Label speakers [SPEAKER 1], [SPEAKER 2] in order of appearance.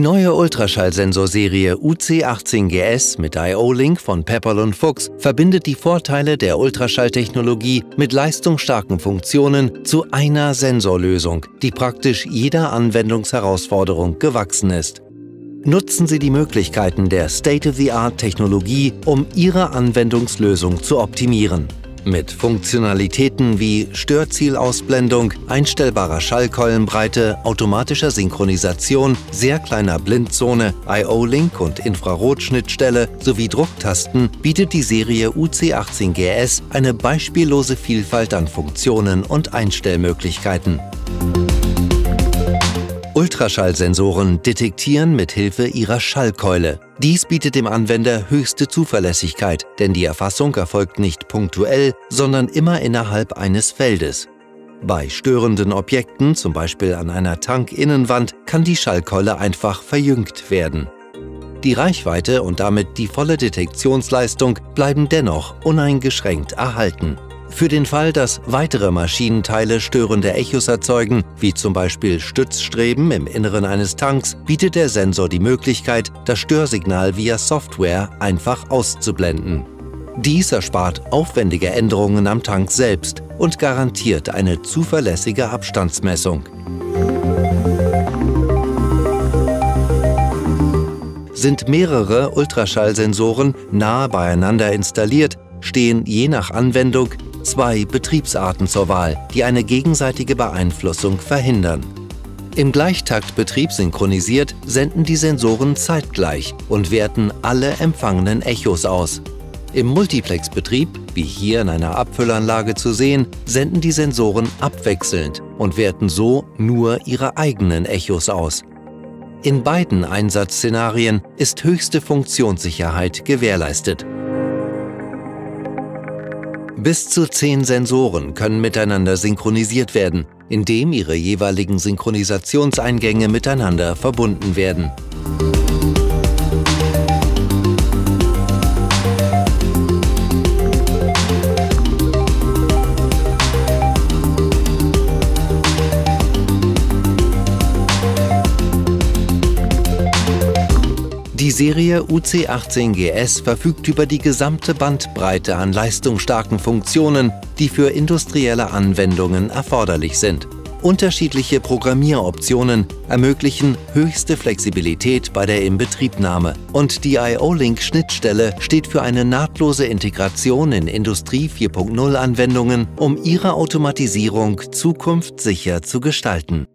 [SPEAKER 1] neue Ultraschallsensorserie UC18GS mit IO-Link von Pepperl Fuchs verbindet die Vorteile der Ultraschalltechnologie mit leistungsstarken Funktionen zu einer Sensorlösung, die praktisch jeder Anwendungsherausforderung gewachsen ist. Nutzen Sie die Möglichkeiten der State-of-the-Art-Technologie, um Ihre Anwendungslösung zu optimieren. Mit Funktionalitäten wie Störzielausblendung, einstellbarer Schallkeulenbreite, automatischer Synchronisation, sehr kleiner Blindzone, IO-Link und Infrarotschnittstelle sowie Drucktasten bietet die Serie UC18GS eine beispiellose Vielfalt an Funktionen und Einstellmöglichkeiten. Ultraschallsensoren detektieren mit Hilfe ihrer Schallkeule. Dies bietet dem Anwender höchste Zuverlässigkeit, denn die Erfassung erfolgt nicht punktuell, sondern immer innerhalb eines Feldes. Bei störenden Objekten, zum Beispiel an einer Tankinnenwand, kann die Schallkeule einfach verjüngt werden. Die Reichweite und damit die volle Detektionsleistung bleiben dennoch uneingeschränkt erhalten. Für den Fall, dass weitere Maschinenteile störende Echos erzeugen, wie zum Beispiel Stützstreben im Inneren eines Tanks, bietet der Sensor die Möglichkeit, das Störsignal via Software einfach auszublenden. Dies erspart aufwendige Änderungen am Tank selbst und garantiert eine zuverlässige Abstandsmessung. Sind mehrere Ultraschallsensoren nahe beieinander installiert, stehen je nach Anwendung zwei Betriebsarten zur Wahl, die eine gegenseitige Beeinflussung verhindern. Im Gleichtaktbetrieb synchronisiert senden die Sensoren zeitgleich und werten alle empfangenen Echos aus. Im Multiplexbetrieb, wie hier in einer Abfüllanlage zu sehen, senden die Sensoren abwechselnd und werten so nur ihre eigenen Echos aus. In beiden Einsatzszenarien ist höchste Funktionssicherheit gewährleistet. Bis zu zehn Sensoren können miteinander synchronisiert werden, indem ihre jeweiligen Synchronisationseingänge miteinander verbunden werden. Serie UC18GS verfügt über die gesamte Bandbreite an leistungsstarken Funktionen, die für industrielle Anwendungen erforderlich sind. Unterschiedliche Programmieroptionen ermöglichen höchste Flexibilität bei der Inbetriebnahme und die IO-Link-Schnittstelle steht für eine nahtlose Integration in Industrie 4.0 Anwendungen, um ihre Automatisierung zukunftssicher zu gestalten.